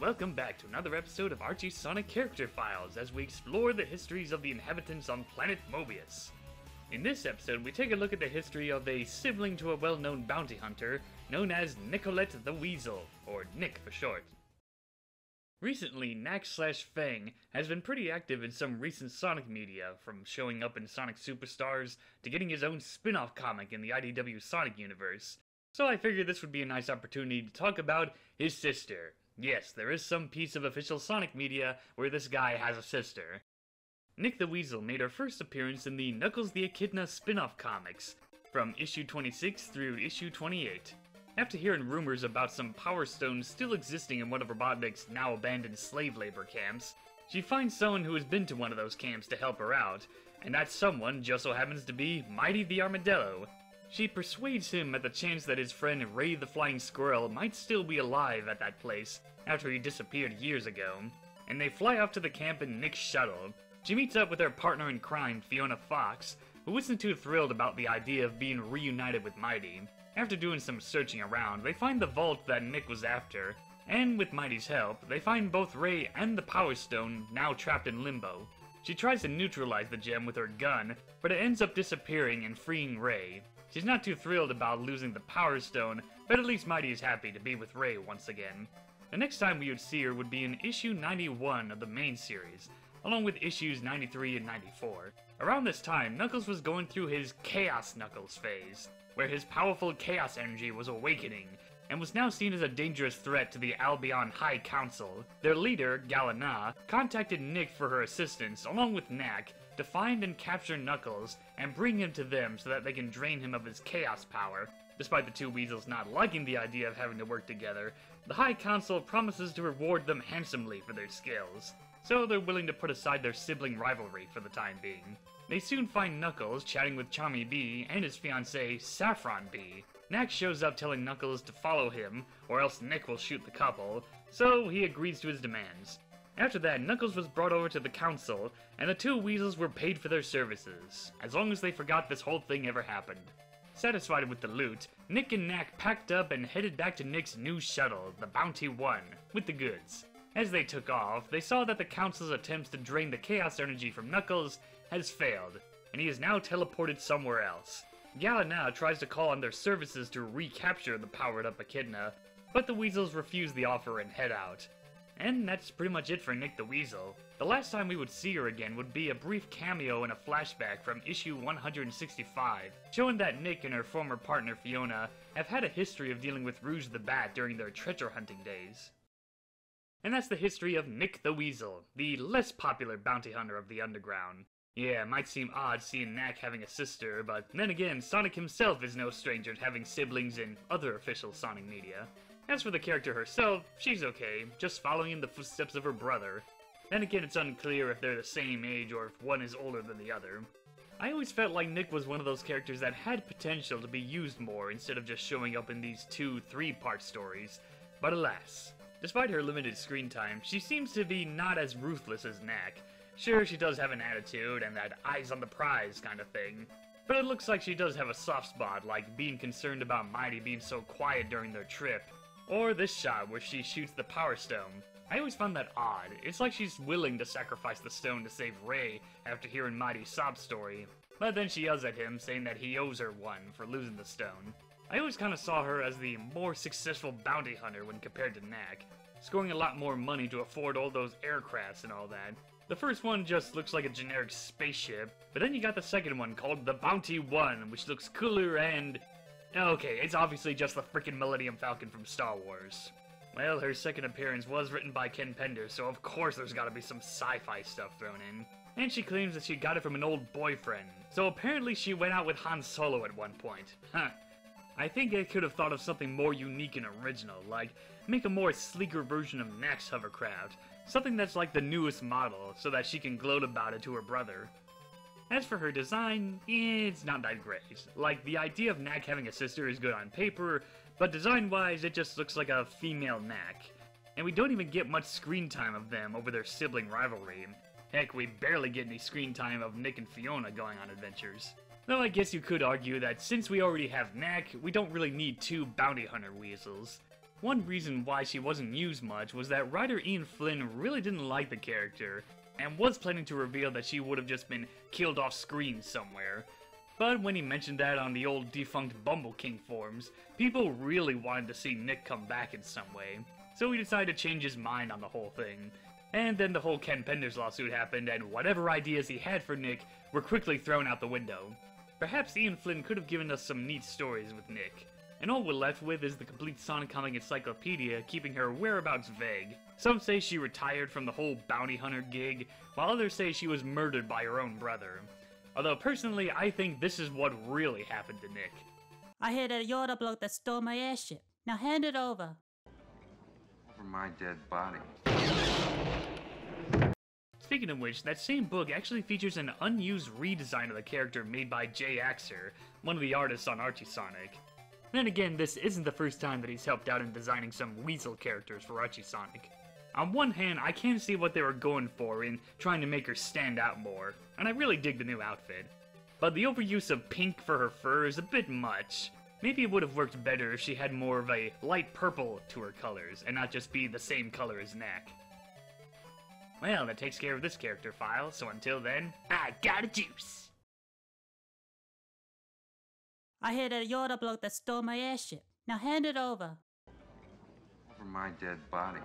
Welcome back to another episode of Archie Sonic Character Files as we explore the histories of the inhabitants on planet Mobius. In this episode, we take a look at the history of a sibling to a well known bounty hunter known as Nicolette the Weasel, or Nic for short. Recently, Nack slash Fang has been pretty active in some recent Sonic media, from showing up in Sonic Superstars to getting his own spin off comic in the IDW Sonic universe. So I figured this would be a nice opportunity to talk about his sister. Yes, there is some piece of official Sonic media where this guy has a sister. Nic the Weasel made her first appearance in the Knuckles the Echidna spin off comics, from issue 26 through issue 28. After hearing rumors about some Power Stones still existing in one of Robotnik's now abandoned slave labor camps, she finds someone who has been to one of those camps to help her out, and that someone just so happens to be Mighty the Armadillo. She persuades him at the chance that his friend Ray the Flying Squirrel might still be alive at that place after he disappeared years ago, and they fly off to the camp in Nic's shuttle. She meets up with her partner in crime, Fiona Fox, who isn't too thrilled about the idea of being reunited with Mighty. After doing some searching around, they find the vault that Nic was after, and with Mighty's help, they find both Ray and the Power Stone now trapped in limbo. She tries to neutralize the gem with her gun, but it ends up disappearing and freeing Ray. She's not too thrilled about losing the Power Stone, but at least Mighty is happy to be with Ray once again. The next time we would see her would be in issue 91 of the main series, along with issues 93 and 94. Around this time, Knuckles was going through his Chaos Knuckles phase, where his powerful chaos energy was awakening, and was now seen as a dangerous threat to the Albion High Council. Their leader, Galena, contacted Nic for her assistance, along with Nack, to find and capture Knuckles and bring him to them so that they can drain him of his chaos power. Despite the two weasels not liking the idea of having to work together, the High Council promises to reward them handsomely for their skills, so they're willing to put aside their sibling rivalry for the time being. They soon find Knuckles chatting with Charmy Bee and his fiancée, Saffron Bee. Nack shows up telling Knuckles to follow him, or else Nic will shoot the couple, so he agrees to his demands. After that, Knuckles was brought over to the council, and the two weasels were paid for their services, as long as they forgot this whole thing ever happened. Satisfied with the loot, Nic and Nack packed up and headed back to Nic's new shuttle, the Bounty 1, with the goods. As they took off, they saw that the Council's attempts to drain the Chaos energy from Knuckles has failed, and he is now teleported somewhere else. Galena tries to call on their services to recapture the powered-up Echidna, but the Weasels refuse the offer and head out. And that's pretty much it for Nic the Weasel. The last time we would see her again would be a brief cameo in a flashback from issue 165, showing that Nic and her former partner Fiona have had a history of dealing with Rouge the Bat during their treasure hunting days. And that's the history of Nic the Weasel, the less popular bounty hunter of the underground. Yeah, it might seem odd seeing Nack having a sister, but then again, Sonic himself is no stranger to having siblings in other official Sonic media. As for the character herself, she's okay, just following in the footsteps of her brother. Then again, it's unclear if they're the same age or if one is older than the other. I always felt like Nic was one of those characters that had potential to be used more instead of just showing up in these two, three part stories, but alas. Despite her limited screen time, she seems to be not as ruthless as Nack. Sure, she does have an attitude and that eyes on the prize kind of thing, but it looks like she does have a soft spot, like being concerned about Mighty being so quiet during their trip. Or this shot where she shoots the Power Stone. I always found that odd. It's like she's willing to sacrifice the stone to save Ray after hearing Mighty's sob story. But then she yells at him, saying that he owes her one for losing the stone. I always kind of saw her as the more successful bounty hunter when compared to Nack, scoring a lot more money to afford all those aircrafts and all that. The first one just looks like a generic spaceship, but then you got the second one called the Bounty One, which looks cooler and Okay, it's obviously just the freaking Millennium Falcon from Star Wars. Well, her second appearance was written by Ken Penders, so of course there's gotta be some sci-fi stuff thrown in. And she claims that she got it from an old boyfriend, so apparently she went out with Han Solo at one point. Huh. I think they could have thought of something more unique and original, like make a more sleeker version of Nack's hovercraft, something that's like the newest model, so that she can gloat about it to her brother. As for her design, it's not that great. Like, the idea of Nack having a sister is good on paper, but design-wise, it just looks like a female Nack. And we don't even get much screen time of them over their sibling rivalry. Heck, we barely get any screen time of Nic and Fiona going on adventures. Though I guess you could argue that since we already have Nack, we don't really need two bounty hunter weasels. One reason why she wasn't used much was that writer Ian Flynn really didn't like the character, and was planning to reveal that she would have just been killed off screen somewhere. But when he mentioned that on the old defunct Bumbleking forums, people really wanted to see Nic come back in some way, so he decided to change his mind on the whole thing. And then the whole Ken Penders lawsuit happened, and whatever ideas he had for Nic were quickly thrown out the window. Perhaps Ian Flynn could have given us some neat stories with Nic. And all we're left with is the complete Sonic comic encyclopedia keeping her whereabouts vague. Some say she retired from the whole bounty hunter gig, while others say she was murdered by her own brother. Although personally, I think this is what really happened to Nic. I hear a you're bloke that stole my airship. Now hand it over. Over my dead body. Speaking of which, that same book actually features an unused redesign of the character made by Jay Axer, one of the artists on Archie Sonic. Then again, this isn't the first time that he's helped out in designing some Weasel characters for Archie Sonic. On one hand, I can see what they were going for in trying to make her stand out more, and I really dig the new outfit. But the overuse of pink for her fur is a bit much. Maybe it would have worked better if she had more of a light purple to her colors, and not just be the same color as Nack. Well, that takes care of this character file, so until then, I got a juice! I hear a you're bloke that stole my airship. Now hand it over. Over my dead body.